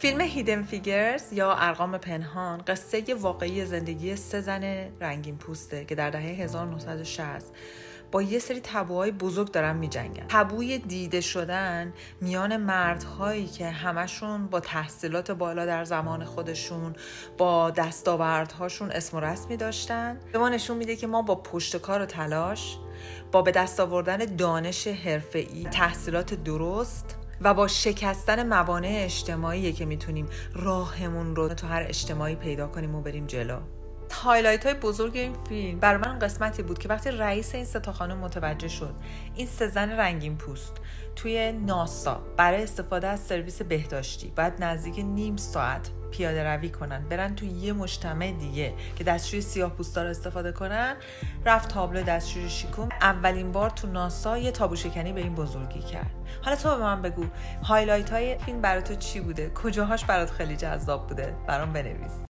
فیلم هیدن فیگرز یا ارقام پنهان قصه واقعی زندگی سه زن رنگین پوسته که در دهه 1960 با یه سری تابوهای بزرگ دارن میجنگن. تابوی دیده شدن میان مردهایی که همشون با تحصیلات بالا در زمان خودشون با دستاوردهاشون اسم و رسمی داشتن. به ما نشون میده که ما با پشتکار و تلاش با به دست آوردن دانش حرفه‌ای تحصیلات درست و با شکستن موانع اجتماعی که می‌تونیم راهمون رو تو هر اجتماعی پیدا کنیم و بریم جلو. highlight های بزرگ این فیلم بر من قسمتی بود که وقتی رئیس این سه تا خانم متوجه شد این سه زن رنگین پوست توی ناسا برای استفاده از سرویس بهداشتی باید نزدیک نیم ساعت پیاده روی کنن. برن توی یه مجتمع دیگه که دستشویی سیاه پوستا رو استفاده کنن. رفت تابلو دستشویی رو شکوند. اولین بار تو ناسا یه تابو شکنی به این بزرگی کرد. حالا تو به من بگو هایلایت های فیلم برای تو چی بوده؟ کجاهاش برات خیلی جذاب بوده؟ برام بنویس.